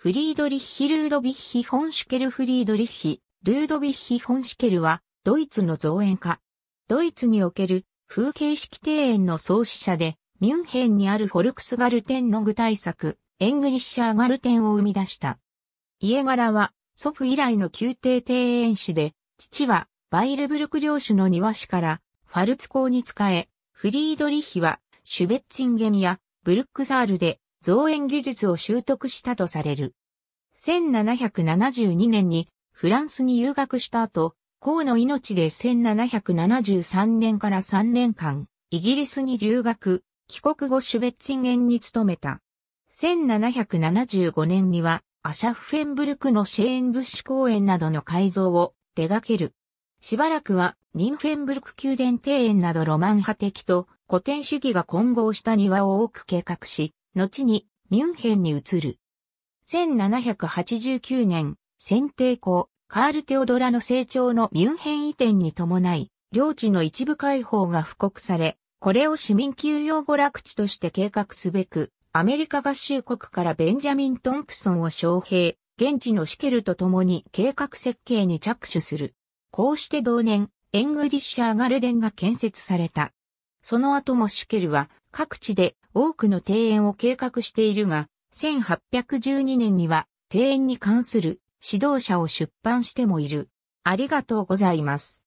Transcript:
フリードリッヒ・ルードビッヒ・フォンシュケル・フリードリッヒ、ルードビッヒ・フォンシュケルは、ドイツの造園家。ドイツにおける風景式庭園の創始者で、ミュンヘンにあるフォルクスガルテンの具体作、エングリッシャーガルテンを生み出した。家柄は、祖父以来の宮廷庭園師で、父は、バイルブルク領主の庭師から、ファルツ港に仕え、フリードリッヒは、シュベッツィンゲミや、ブルックザールで、造園技術を習得したとされる。1772年に、フランスに留学した後、公の命で1773年から3年間、イギリスに留学、帰国後シュベッツィンゲンに勤めた。1775年には、アシャッフェンブルクのシェーンブッシュ公園などの改造を手掛ける。しばらくはニンフェンブルク宮殿庭園などロマン派的と古典主義が混合した庭を多く計画し、後にミュンヘンに移る。1789年、選定校、カール・テオドラの成長のミュンヘン移転に伴い、領地の一部開放が布告され、これを市民休養娯楽地として計画すべく、アメリカ合衆国からベンジャミン・トンプソンを招聘、現地のシケルと共に計画設計に着手する。こうして同年、エングリッシャーガルデンが建設された。その後もシュケルは各地で多くの庭園を計画しているが、1812年には庭園に関する指導者を出版してもいる。ありがとうございます。